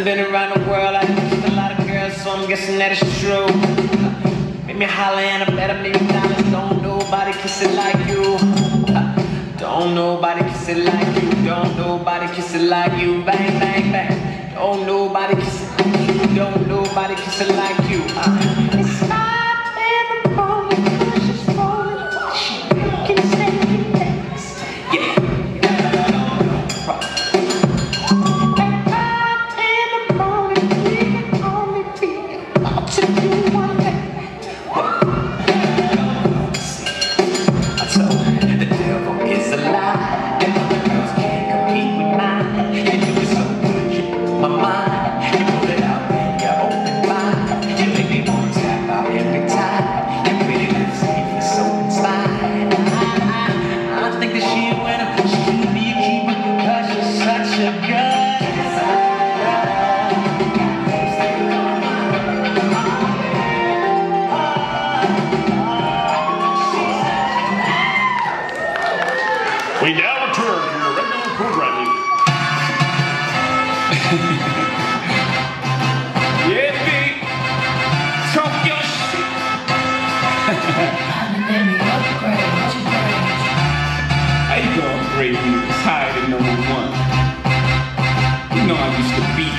I've been around the world, I've kissed a lot of girls, so I'm guessing that it's true. Make me holler and I bet a million dollars. Don't nobody kiss it like you. Don't nobody kiss it like you. Don't nobody kiss it like you. Bang, bang, bang. Don't nobody kiss it like you. Don't nobody kiss it like you.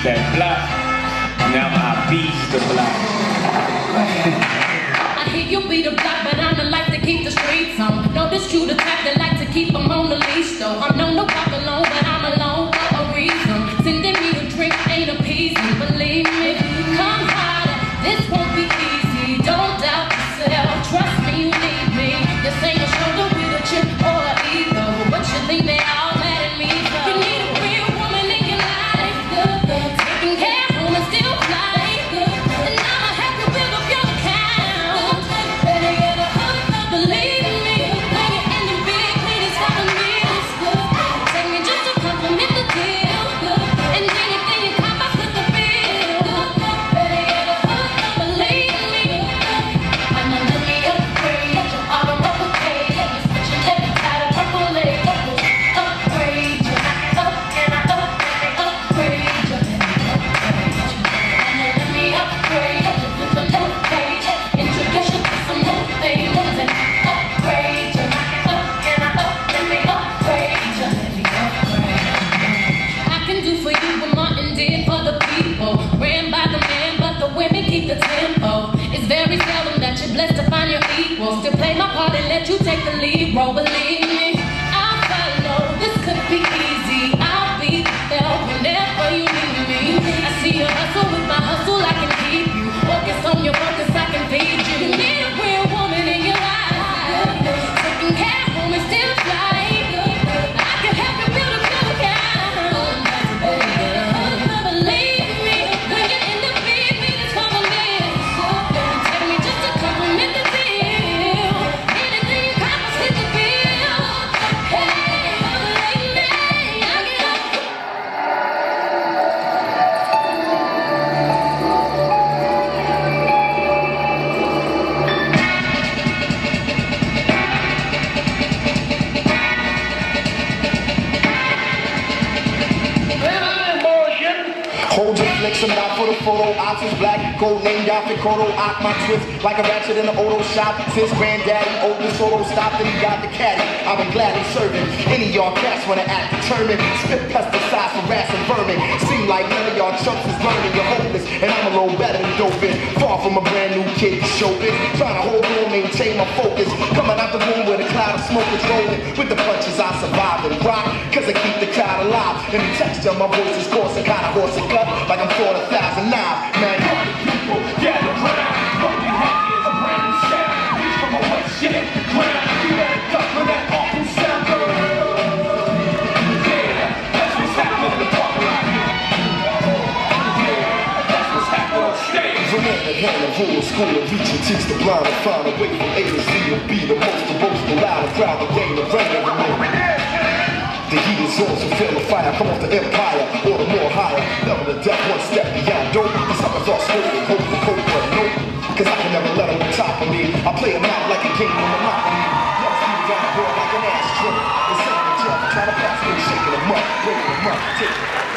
that block. Now I beat the block. I hear you be the block, but I'm the light to keep the streets on. Know this true the type that like to keep them on the leash, though. I'm known to walk alone, but I'm alone. believe, bro, believe. I'm out for the photo. Ops is black, gold named Alfred Kodo. Ock my twist like a ratchet in the auto shop. Since granddaddy opened solo stopped and he got the caddy. I've been gladly serving. Any y'all cats wanna act determined. Spit pesticides for rats and vermin. Seem like none of y'all chumps is learning. You're hopeless, and I'm a little better than doping. Far from a brand new kid to show this. Trying to hold on, maintain my focus. Coming out the room where the cloud of smoke is rolling. With the punches I survive and rock. Cause I keep the crowd alive. And the texture, my voice is coarse and kinda hoarse and cut. Like I'm throwing a thousand knives. Man, People gather round. Funky happy is a brand new sound. From a wet shit ground. You better duck for that awful sound. Yeah, that's what's happening in the. Yeah, that's what's happening. From to I'm and and teach the blind and find a way from A to Z to be the most, the most, the loud and the game, the of the. The heat is on, so feel the fire, come off the empire, or the more higher, level to death, one step beyond dope. The suckers all smoking, hope for coke, but nope, cause I can never let them on top of me. I play them out like a game of Monopoly. See the down boy like an ashtray. The sound of Jeff, trying to pass me, shaking them up, breaking them up, taking